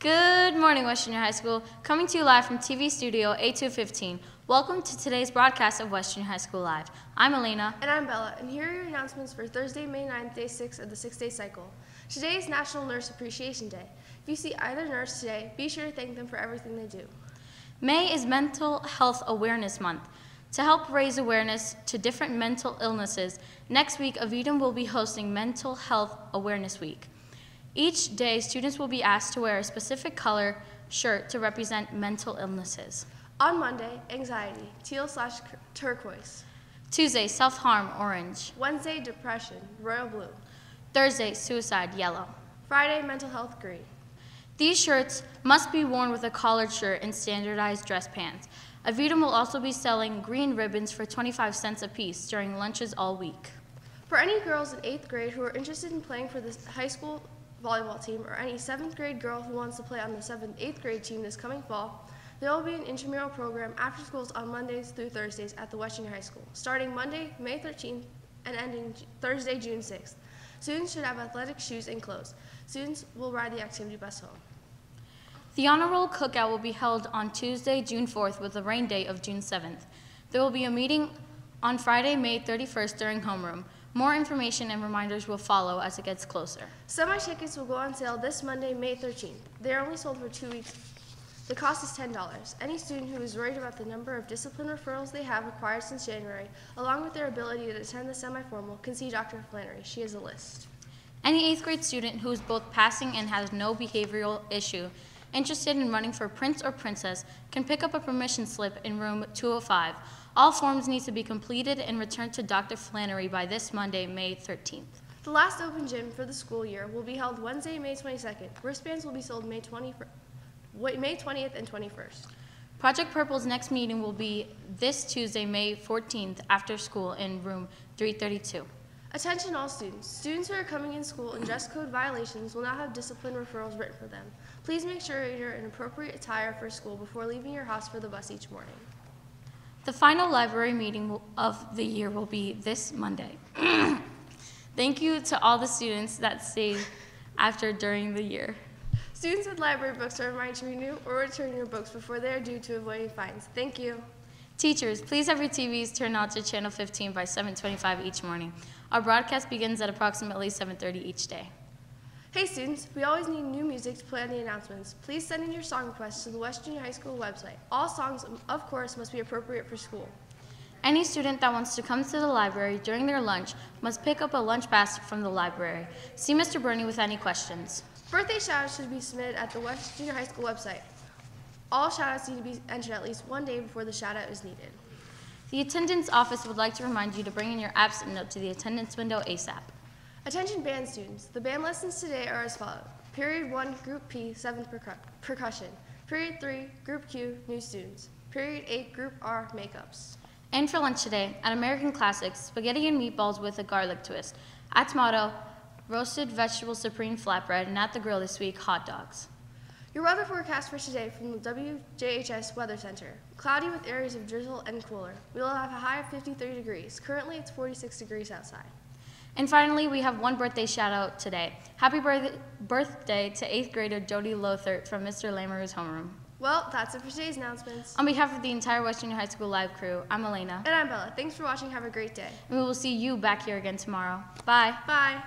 Good morning, West Junior High School. Coming to you live from TV Studio A215. Welcome to today's broadcast of West Junior High School Live. I'm Elena. And I'm Bella, and here are your announcements for Thursday, May 9th, day 6 of the six day cycle. Today is National Nurse Appreciation Day. If you see either nurse today, be sure to thank them for everything they do. May is Mental Health Awareness Month. To help raise awareness to different mental illnesses, next week Avidum will be hosting Mental Health Awareness Week. Each day, students will be asked to wear a specific color shirt to represent mental illnesses. On Monday, anxiety, teal slash turquoise. Tuesday, self harm, orange. Wednesday, depression, royal blue. Thursday, suicide, yellow. Friday, mental health, green. These shirts must be worn with a collared shirt and standardized dress pants. Avidum will also be selling green ribbons for 25 cents a piece during lunches all week. For any girls in 8th grade who are interested in playing for the high school volleyball team or any seventh grade girl who wants to play on the seventh, eighth grade team this coming fall, there will be an intramural program after schools on Mondays through Thursdays at the West Junior High School, starting Monday, May 13th and ending Thursday, June 6th. Students should have athletic shoes and clothes. Students will ride the activity bus home. The honor roll cookout will be held on Tuesday, June 4th with a rain date of June 7th. There will be a meeting on Friday, May 31st during homeroom. More information and reminders will follow as it gets closer. Semi tickets will go on sale this Monday, May 13th. They are only sold for two weeks. The cost is $10. Any student who is worried about the number of discipline referrals they have acquired since January, along with their ability to attend the semi-formal, can see Dr. Flannery. She has a list. Any eighth grade student who is both passing and has no behavioral issue interested in running for prince or princess can pick up a permission slip in room 205. All forms need to be completed and returned to Dr. Flannery by this Monday, May 13th. The last open gym for the school year will be held Wednesday, May 22nd. Wristbands will be sold May, 20, May 20th and 21st. Project Purple's next meeting will be this Tuesday, May 14th, after school in room 332. Attention all students. Students who are coming in school in dress code violations will not have discipline referrals written for them. Please make sure you're in appropriate attire for school before leaving your house for the bus each morning. The final library meeting of the year will be this Monday. Thank you to all the students that stayed after during the year. Students with library books are reminded to renew or return your books before they are due to avoid fines. Thank you. Teachers, please have your TVs turned on to channel 15 by 7:25 each morning. Our broadcast begins at approximately 7:30 each day. Hey students, we always need new music to play on the announcements. Please send in your song requests to the West Junior High School website. All songs, of course, must be appropriate for school. Any student that wants to come to the library during their lunch must pick up a lunch basket from the library. See Mr. Burney with any questions. Birthday shoutouts should be submitted at the West Junior High School website. All shoutouts need to be entered at least one day before the shoutout is needed. The attendance office would like to remind you to bring in your absent note to the attendance window ASAP. Attention band students, the band lessons today are as follows. Period 1, Group P, 7th percu percussion. Period 3, Group Q, new students. Period 8, Group R, makeups. And for lunch today, at American Classics, spaghetti and meatballs with a garlic twist. At Tomato, roasted vegetable supreme flatbread, and at the grill this week, hot dogs. Your weather forecast for today from the WJHS Weather Center. Cloudy with areas of drizzle and cooler. We will have a high of 53 degrees. Currently, it's 46 degrees outside. And finally, we have one birthday shout out today. Happy birthday to 8th grader Jody Lothert from Mr. Lamoureux's homeroom. Well, that's it for today's announcements. On behalf of the entire West Junior High School Live crew, I'm Elena. And I'm Bella. Thanks for watching. Have a great day. And we will see you back here again tomorrow. Bye. Bye.